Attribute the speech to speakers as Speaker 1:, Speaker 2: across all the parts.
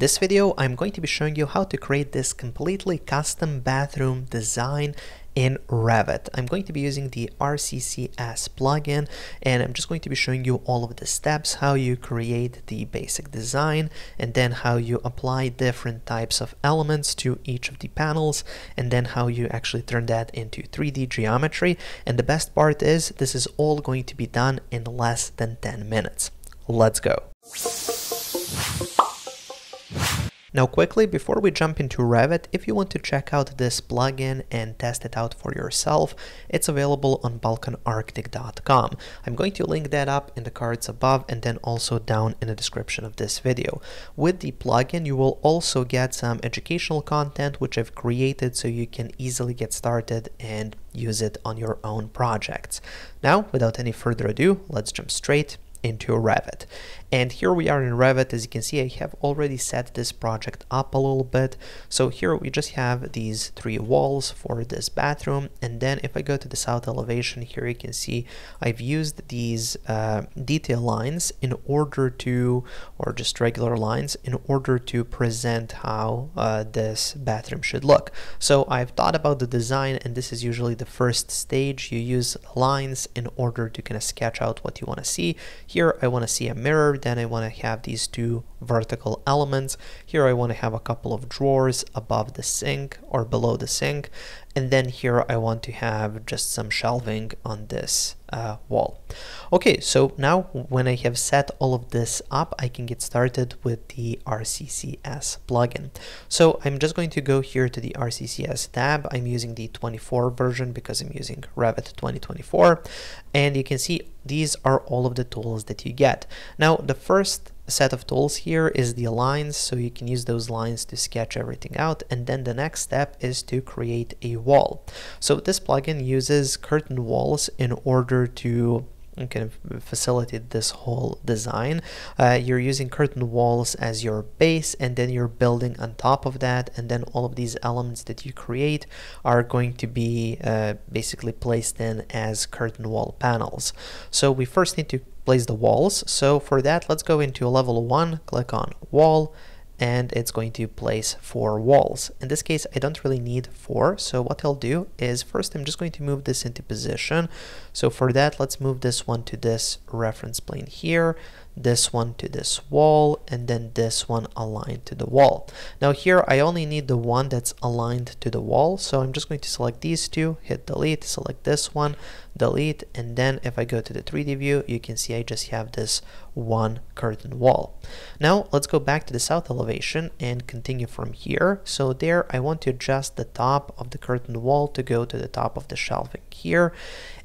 Speaker 1: this video, I'm going to be showing you how to create this completely custom bathroom design in Revit. I'm going to be using the RCCS plugin and I'm just going to be showing you all of the steps, how you create the basic design and then how you apply different types of elements to each of the panels and then how you actually turn that into 3D geometry. And the best part is this is all going to be done in less than 10 minutes. Let's go. Now quickly, before we jump into Revit, if you want to check out this plugin and test it out for yourself, it's available on balkanarchitect.com. I'm going to link that up in the cards above and then also down in the description of this video. With the plugin, you will also get some educational content which I've created so you can easily get started and use it on your own projects. Now, without any further ado, let's jump straight into Revit. And here we are in Revit. As you can see, I have already set this project up a little bit. So here we just have these three walls for this bathroom. And then if I go to the south elevation here, you can see I've used these uh, detail lines in order to, or just regular lines, in order to present how uh, this bathroom should look. So I've thought about the design and this is usually the first stage. You use lines in order to kind of sketch out what you want to see. Here I want to see a mirror then I want to have these two vertical elements. Here I want to have a couple of drawers above the sink or below the sink. And then here I want to have just some shelving on this uh, wall. Okay, so now when I have set all of this up, I can get started with the RCCS plugin. So I'm just going to go here to the RCCS tab. I'm using the 24 version because I'm using Revit 2024. And you can see these are all of the tools that you get. Now, the first set of tools here is the lines so you can use those lines to sketch everything out and then the next step is to create a wall. So this plugin uses curtain walls in order to kind of facilitate this whole design. Uh, you're using curtain walls as your base and then you're building on top of that and then all of these elements that you create are going to be uh, basically placed in as curtain wall panels. So we first need to place the walls. So for that, let's go into level one, click on wall, and it's going to place four walls. In this case, I don't really need four. So what I'll do is first, I'm just going to move this into position. So for that, let's move this one to this reference plane here this one to this wall, and then this one aligned to the wall. Now here I only need the one that's aligned to the wall, so I'm just going to select these two, hit delete, select this one, delete, and then if I go to the 3D view, you can see I just have this one curtain wall. Now let's go back to the south elevation and continue from here. So there I want to adjust the top of the curtain wall to go to the top of the shelving here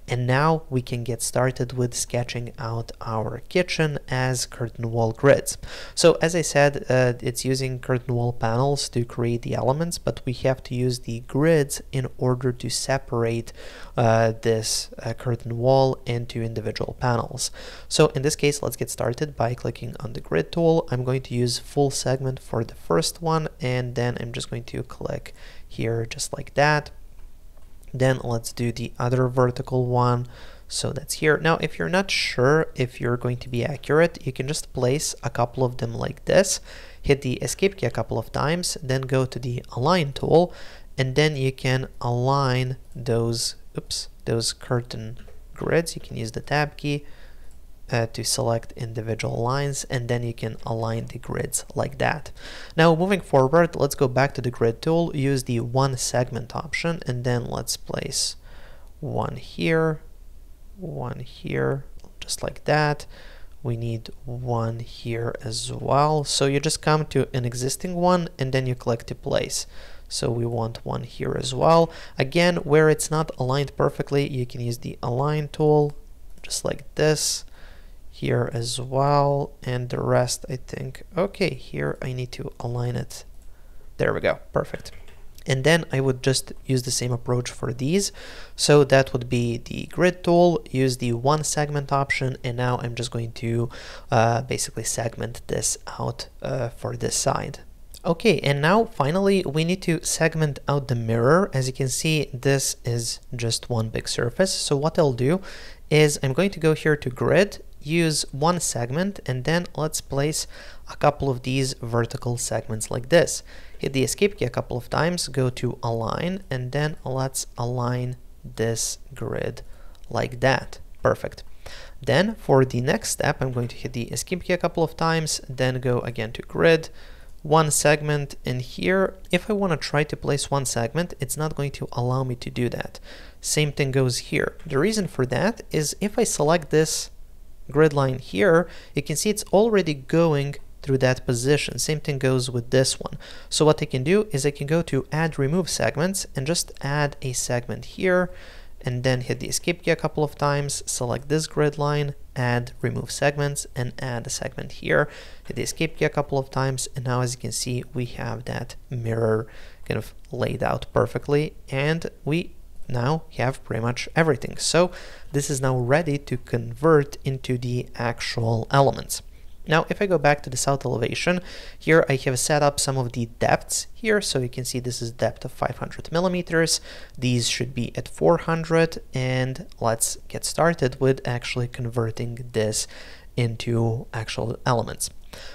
Speaker 1: and now we can get started with sketching out our kitchen as curtain wall grids. So as I said, uh, it's using curtain wall panels to create the elements, but we have to use the grids in order to separate uh, this uh, curtain wall into individual panels. So in this case, let's get started by clicking on the grid tool. I'm going to use full segment for the first one, and then I'm just going to click here just like that then let's do the other vertical one. So that's here. Now, if you're not sure if you're going to be accurate, you can just place a couple of them like this, hit the escape key a couple of times, then go to the align tool, and then you can align those, oops, those curtain grids. You can use the tab key uh, to select individual lines and then you can align the grids like that. Now moving forward, let's go back to the grid tool, use the one segment option and then let's place one here, one here, just like that. We need one here as well. So you just come to an existing one and then you click to place. So we want one here as well. Again, where it's not aligned perfectly, you can use the align tool just like this here as well and the rest I think okay here I need to align it there we go perfect and then I would just use the same approach for these so that would be the grid tool use the one segment option and now I'm just going to uh, basically segment this out uh, for this side Okay, and now finally we need to segment out the mirror. As you can see, this is just one big surface. So what I'll do is I'm going to go here to grid use one segment and then let's place a couple of these vertical segments like this. Hit the escape key a couple of times, go to align, and then let's align this grid like that. Perfect. Then for the next step, I'm going to hit the escape key a couple of times, then go again to grid, one segment, and here, if I want to try to place one segment, it's not going to allow me to do that. Same thing goes here. The reason for that is if I select this grid line here, you can see it's already going through that position. Same thing goes with this one. So what I can do is I can go to add remove segments and just add a segment here and then hit the escape key a couple of times, select this grid line, add remove segments and add a segment here, hit the escape key a couple of times and now as you can see we have that mirror kind of laid out perfectly and we now you have pretty much everything. So this is now ready to convert into the actual elements. Now, if I go back to the south elevation, here I have set up some of the depths here. So you can see this is depth of 500 millimeters. These should be at 400. And let's get started with actually converting this into actual elements.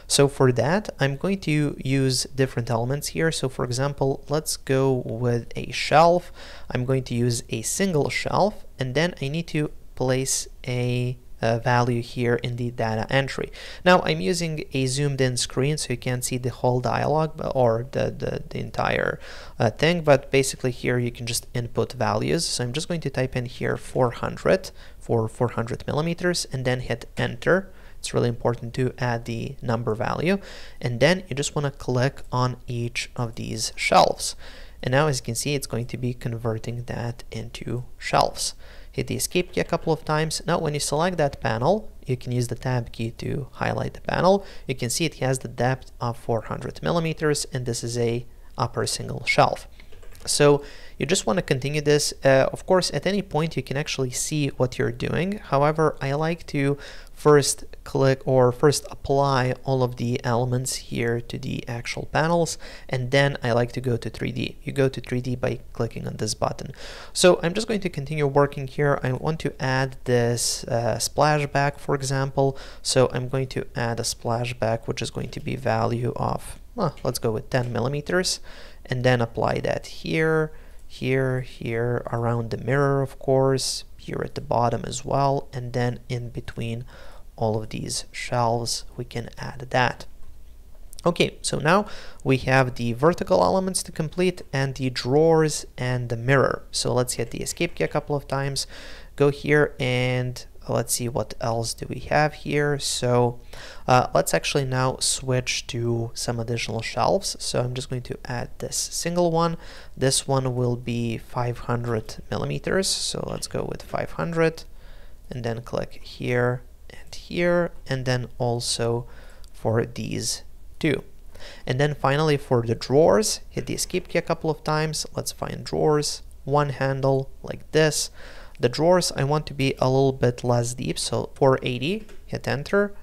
Speaker 1: So for that, I'm going to use different elements here. So for example, let's go with a shelf. I'm going to use a single shelf, and then I need to place a uh, value here in the data entry. Now I'm using a zoomed in screen so you can't see the whole dialog or the, the, the entire uh, thing, but basically here you can just input values. So I'm just going to type in here 400 for 400 millimeters and then hit enter. It's really important to add the number value and then you just want to click on each of these shelves. And now as you can see it's going to be converting that into shelves hit the escape key a couple of times. Now when you select that panel, you can use the tab key to highlight the panel. You can see it has the depth of 400 millimeters and this is a upper single shelf. So you just want to continue this. Uh, of course, at any point you can actually see what you're doing. However, I like to first click or first apply all of the elements here to the actual panels and then I like to go to 3D. You go to 3D by clicking on this button. So I'm just going to continue working here. I want to add this uh, splashback for example. So I'm going to add a splashback which is going to be value of, well, let's go with 10 millimeters and then apply that here, here, here, around the mirror of course, here at the bottom as well, and then in between all of these shelves, we can add that. Okay, so now we have the vertical elements to complete and the drawers and the mirror. So let's hit the escape key a couple of times, go here and let's see what else do we have here. So uh, let's actually now switch to some additional shelves. So I'm just going to add this single one. This one will be 500 millimeters. So let's go with 500 and then click here and here and then also for these two. And then finally for the drawers, hit the escape key a couple of times. Let's find drawers, one handle like this. The drawers I want to be a little bit less deep, so 480, hit enter,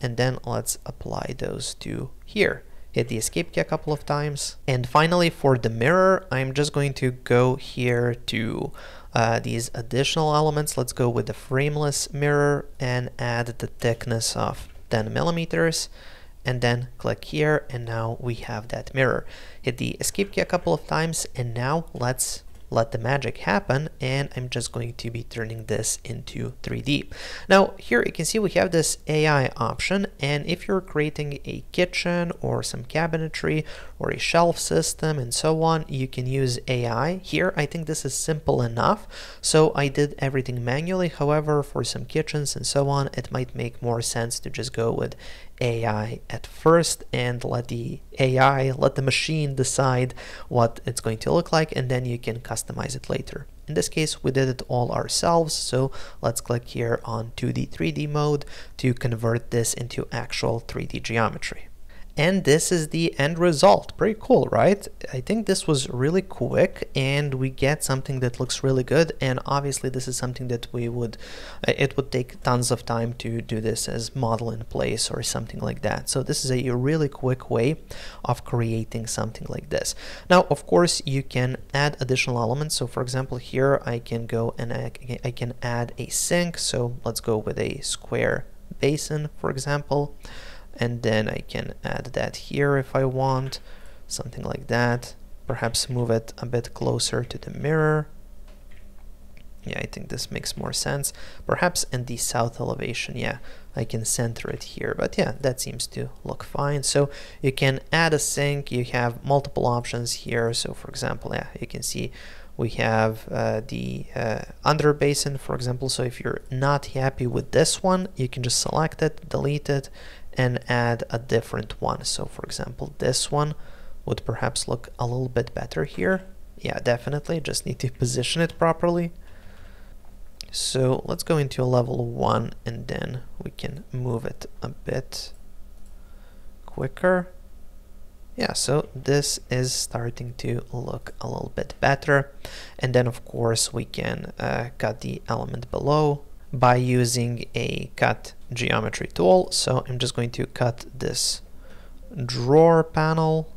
Speaker 1: and then let's apply those to here. Hit the escape key a couple of times. And finally for the mirror, I'm just going to go here to uh, these additional elements. Let's go with the frameless mirror and add the thickness of 10 millimeters and then click here and now we have that mirror. Hit the escape key a couple of times and now let's let the magic happen and I'm just going to be turning this into 3D. Now here you can see we have this AI option and if you're creating a kitchen or some cabinetry or a shelf system and so on you can use AI. Here I think this is simple enough so I did everything manually however for some kitchens and so on it might make more sense to just go with AI at first and let the AI, let the machine decide what it's going to look like and then you can customize it later. In this case, we did it all ourselves, so let's click here on 2D 3D mode to convert this into actual 3D geometry. And this is the end result. Pretty cool, right? I think this was really quick and we get something that looks really good. And obviously this is something that we would, uh, it would take tons of time to do this as model in place or something like that. So this is a really quick way of creating something like this. Now, of course, you can add additional elements. So for example, here I can go and I, I can add a sink. So let's go with a square basin, for example. And then I can add that here if I want, something like that. Perhaps move it a bit closer to the mirror. Yeah, I think this makes more sense. Perhaps in the south elevation, yeah, I can center it here. But yeah, that seems to look fine. So you can add a sink. You have multiple options here. So for example, yeah, you can see we have uh, the uh, under basin, for example. So if you're not happy with this one, you can just select it, delete it, and add a different one. So for example, this one would perhaps look a little bit better here. Yeah, definitely. Just need to position it properly. So let's go into a level 1 and then we can move it a bit quicker. Yeah, so this is starting to look a little bit better. And then of course we can uh, cut the element below by using a cut geometry tool. So I'm just going to cut this drawer panel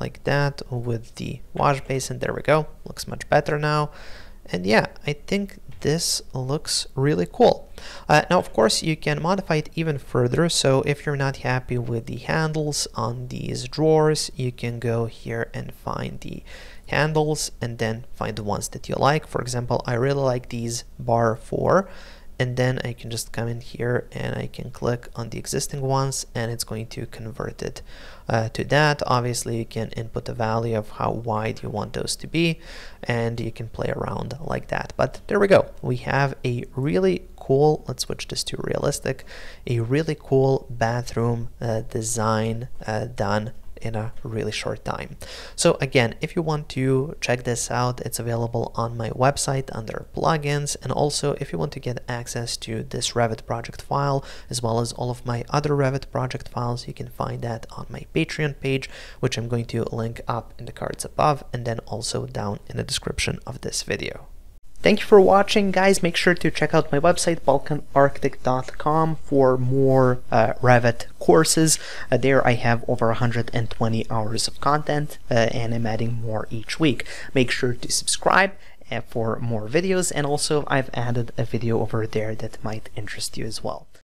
Speaker 1: like that with the wash basin. There we go. Looks much better now. And yeah, I think this looks really cool. Uh, now, of course, you can modify it even further. So if you're not happy with the handles on these drawers, you can go here and find the handles and then find the ones that you like. For example, I really like these bar 4 and then I can just come in here and I can click on the existing ones and it's going to convert it uh, to that. Obviously you can input the value of how wide you want those to be and you can play around like that. But there we go. We have a really cool, let's switch this to realistic, a really cool bathroom uh, design uh, done in a really short time. So again, if you want to check this out, it's available on my website under plugins. And also if you want to get access to this Revit project file, as well as all of my other Revit project files, you can find that on my Patreon page, which I'm going to link up in the cards above and then also down in the description of this video. Thank you for watching, guys. Make sure to check out my website, balkanarchitect.com, for more uh, Revit courses. Uh, there I have over 120 hours of content, uh, and I'm adding more each week. Make sure to subscribe uh, for more videos, and also I've added a video over there that might interest you as well.